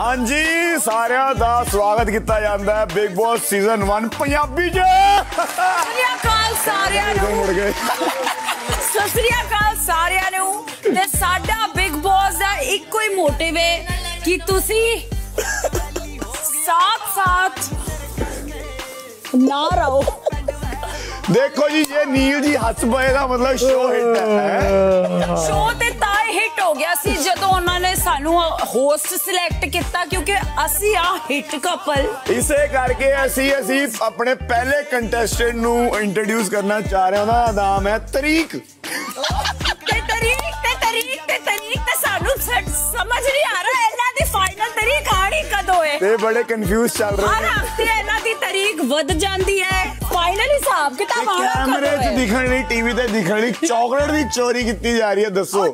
ਹਾਂਜੀ ਸਾਰਿਆਂ ਦਾ ਸਵਾਗਤ ਕੀਤਾ ਜਾਂਦਾ ਹੈ ਬਿਗ ਬੌਸ ਸੀਜ਼ਨ 1 ਪੰਜਾਬੀ ਚ। ਸਤਿ ਅਕਾਲ ਸਾਰਿਆਂ ਨੂੰ। ਮੁੜ ਗਏ। ਸਤਿ ਅਕਾਲ ਸਾਰਿਆਂ ਨੂੰ। ਤੇ ਸਾਡਾ ਬਿਗ ਬੌਸ ਦਾ ਇੱਕੋ ਹੀ ਮੋਟਿਵ ਹੈ ਕਿ ਤੁਸੀਂ ਸਾਥ ਸਾਥ ਨਾ ਰਹੋ। ਦੇਖੋ ਜੀ ਜੇ ਨੀਲ ਜੀ ਹੱਸ ਪਏ ਦਾ ਮਤਲਬ ਸ਼ੋਅ ਹਿੱਟ ਹੋ। ਗਿਆ ਸੀ ਜਦੋਂ ਉਹਨਾਂ ਨੇ ਸਾਨੂੰ ਹੋਸਟ ਸਿਲੈਕਟ ਕੀਤਾ ਕਿਉਂਕਿ ਅਸੀਂ ਆ ਹਿੱਟ ਕਪਲ ਇਸੇ ਕਰਕੇ ਅਸੀਂ ਅਸੀਂ ਆਪਣੇ ਪਹਿਲੇ ਕੰਟੈਸਟੈਂਟ ਨੂੰ ਇੰਟਰੋਡਿਊਸ ਕਰਨਾ ਚਾਹ ਰਹੇ ਹਾਂ। ਉਹਦਾ ਨਾਮ ਹੈ ਤਰੀਕ। ਤੇ ਤਰੀਕ ਤੇ ਤਰੀਕ ਤੇ ਤਰੀਕ ਤੇ ਸਾਨੂੰ ਸਮਝ ਨਹੀਂ ਆ ਰਿਹਾ ਇਹਨਾਂ ਦੀ ਫਾਈਨਲ ਤਰੀਕ ਆਣੀ ਕਦੋਂ ਹੈ। ਤੇ ਬੜੇ ਕੰਫਿਊਜ਼ ਚੱਲ ਰਹੇ ਹਰ ਹਫ਼ਤੇ ਇਹਨਾਂ ਦੀ ਤਾਰੀਖ ਵੱਧ ਜਾਂਦੀ ਹੈ। ਫਾਈਨਲ ਹਿਸਾਬ ਕਿਤਾਬ ਆਉਣਾ ਕੈਮਰੇ 'ਚ ਦਿਖਣ ਲਈ ਟੀਵੀ ਤੇ ਦਿਖਣ ਲਈ ਚਾਕਲੇਟ ਦੀ ਚੋਰੀ ਕੀਤੀ ਜਾ ਰਹੀ ਹੈ ਦੱਸੋ।